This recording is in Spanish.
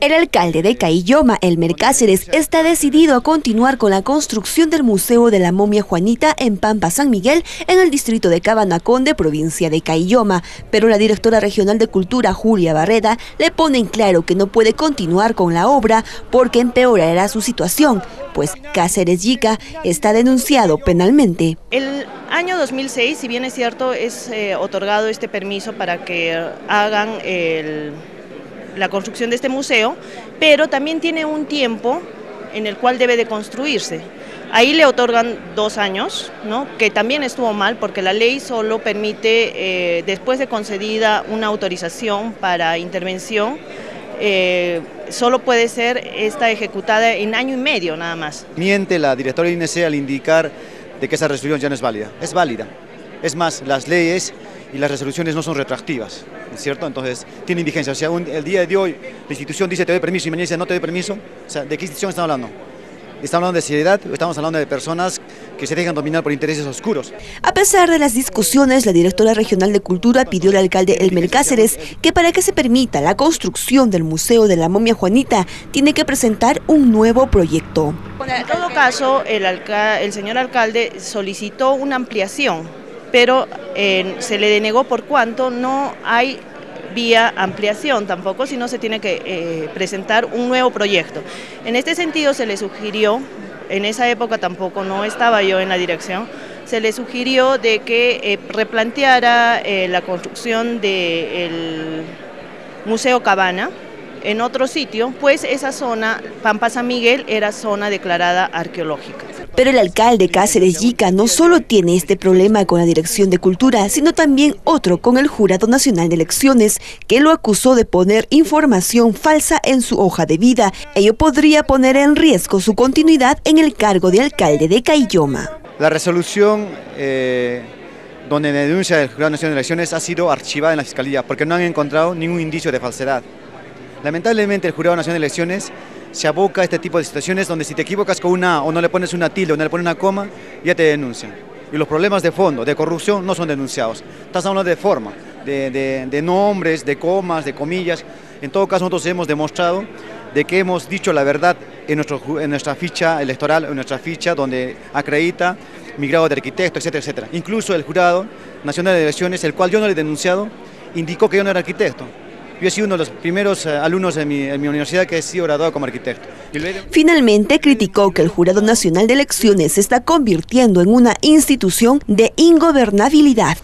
El alcalde de Cailloma, Elmer Cáceres, está decidido a continuar con la construcción del Museo de la Momia Juanita en Pampa San Miguel, en el distrito de Cabanaconde, provincia de Cailloma. Pero la directora regional de Cultura, Julia Barreda, le pone en claro que no puede continuar con la obra porque empeorará su situación, pues Cáceres Yica está denunciado penalmente. El año 2006, si bien es cierto, es eh, otorgado este permiso para que hagan el la construcción de este museo, pero también tiene un tiempo en el cual debe de construirse. Ahí le otorgan dos años, ¿no? que también estuvo mal porque la ley solo permite, eh, después de concedida una autorización para intervención, eh, solo puede ser esta ejecutada en año y medio nada más. Miente la directora de INESE al indicar de que esa resolución ya no es válida. Es válida. Es más, las leyes y las resoluciones no son retroactivas, ¿cierto? Entonces, tienen vigencia. O sea, el día de hoy la institución dice te doy permiso y mañana dice no te doy permiso. O sea, ¿de qué institución estamos hablando? ¿Estamos hablando de seriedad o estamos hablando de personas que se dejan dominar por intereses oscuros? A pesar de las discusiones, la directora regional de Cultura pidió al alcalde Elmer Cáceres que para que se permita la construcción del Museo de la Momia Juanita, tiene que presentar un nuevo proyecto. En todo caso, el, el señor alcalde solicitó una ampliación pero eh, se le denegó por cuanto no hay vía ampliación tampoco, sino se tiene que eh, presentar un nuevo proyecto. En este sentido se le sugirió, en esa época tampoco no estaba yo en la dirección, se le sugirió de que eh, replanteara la construcción del Museo Cabana, en otro sitio, pues esa zona, Pampa San Miguel, era zona declarada arqueológica. Pero el alcalde Cáceres Yica no solo tiene este problema con la Dirección de Cultura, sino también otro con el Jurado Nacional de Elecciones, que lo acusó de poner información falsa en su hoja de vida. Ello podría poner en riesgo su continuidad en el cargo de alcalde de Caylloma. La resolución eh, donde denuncia del Jurado Nacional de Elecciones ha sido archivada en la Fiscalía porque no han encontrado ningún indicio de falsedad. Lamentablemente el Jurado Nacional de Elecciones se aboca a este tipo de situaciones donde si te equivocas con una o no le pones una tilde o no le pones una coma, ya te denuncian. Y los problemas de fondo, de corrupción, no son denunciados. Estás hablando de forma, de, nombres, de comas, de comillas. En todo caso, nosotros hemos demostrado de que hemos dicho la verdad en, nuestro, en nuestra ficha electoral, en nuestra ficha donde acredita mi grado de arquitecto, etcétera, etcétera. Incluso el Jurado Nacional de Elecciones, el cual yo no le he denunciado, indicó que yo no era arquitecto. Yo he sido uno de los primeros eh, alumnos de mi, universidad que he sido graduado como arquitecto. Finalmente criticó que el Jurado Nacional de Elecciones se está convirtiendo en una institución de ingobernabilidad.